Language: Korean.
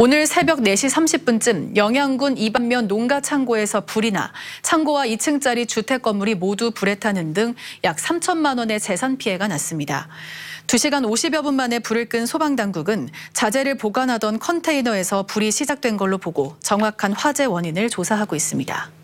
오늘 새벽 4시 30분쯤 영양군 이반면 농가 창고에서 불이 나 창고와 2층짜리 주택 건물이 모두 불에 타는 등 약 3천만 원의 재산 피해가 났습니다. 2시간 50여 분 만에 불을 끈 소방당국은 자재를 보관하던 컨테이너에서 불이 시작된 걸로 보고 정확한 화재 원인을 조사하고 있습니다.